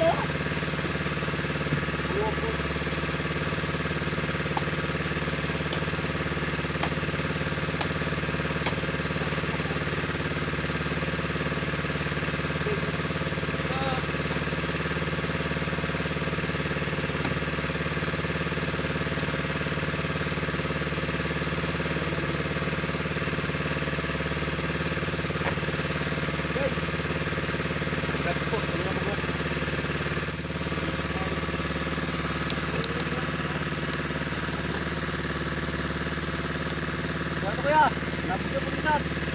よ kuya? Napito po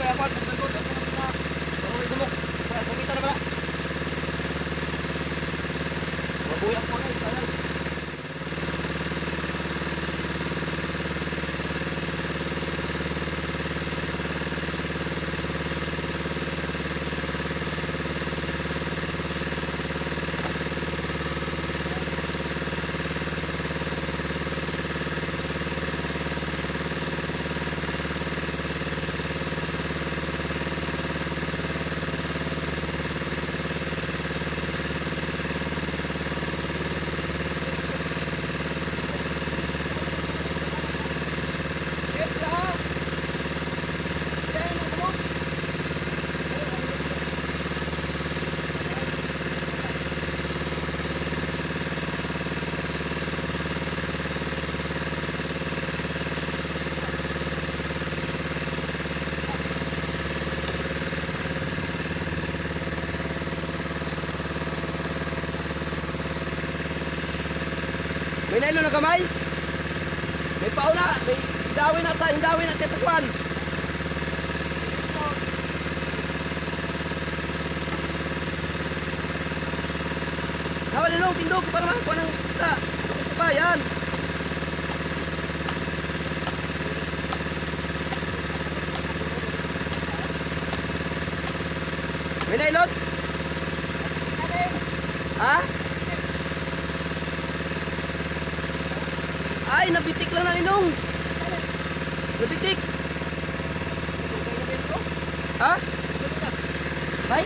ব্যাপার May nailo na gamay? May pauna, may hidawi na sa hidawi na siya sa kwan. Hawa nilong tindog para makakuha ng isda. Ito ba yan? May nailon? Ha? Ay, nabitik lang na ninong. Nabitik. Ha? Bay?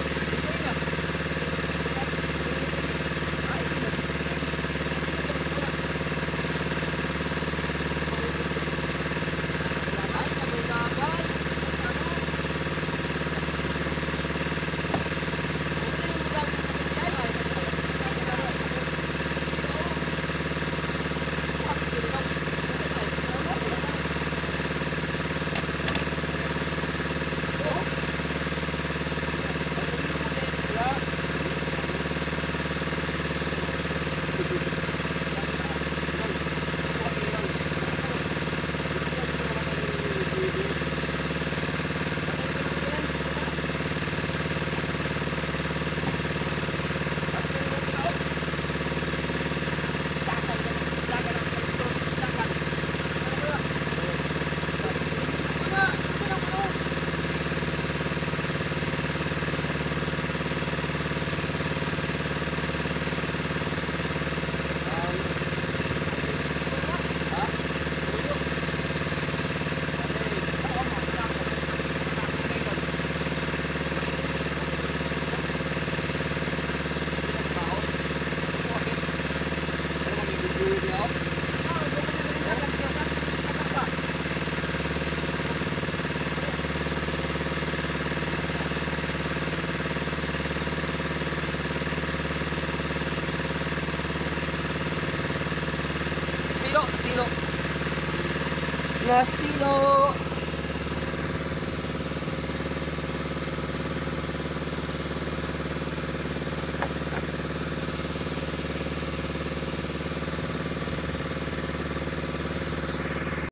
na silo.